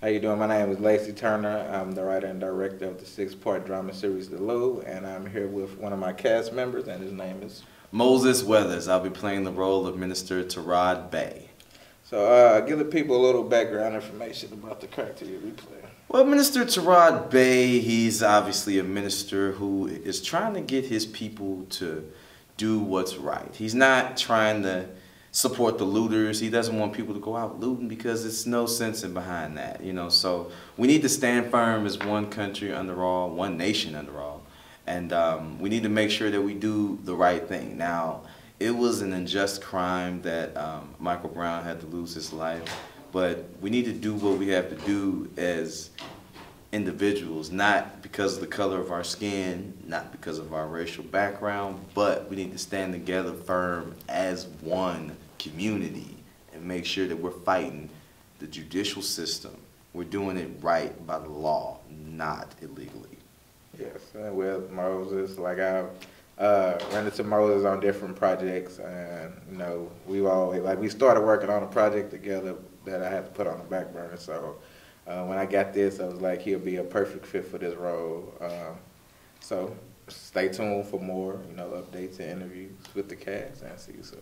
How you doing? My name is Lacey Turner. I'm the writer and director of the six-part drama series The Lou, and I'm here with one of my cast members, and his name is Moses Weathers. I'll be playing the role of Minister Tarad Bay. So, uh, give the people a little background information about the character you'll be playing. Well, Minister Tarad Bay, he's obviously a minister who is trying to get his people to do what's right. He's not trying to support the looters. He doesn't want people to go out looting because there's no sense in behind that, you know. So we need to stand firm as one country under all, one nation under all, and um, we need to make sure that we do the right thing. Now, it was an unjust crime that um, Michael Brown had to lose his life, but we need to do what we have to do as individuals, not because of the color of our skin, not because of our racial background, but we need to stand together firm as one community and make sure that we're fighting the judicial system. We're doing it right by the law, not illegally. Yes, and with Moses, like I've uh, ran into Moses on different projects, and you know, we've always like we started working on a project together that I had to put on the back burner. So uh, when I got this, I was like, he'll be a perfect fit for this role. Uh, so stay tuned for more, you know, updates and interviews with the cast, and see you soon.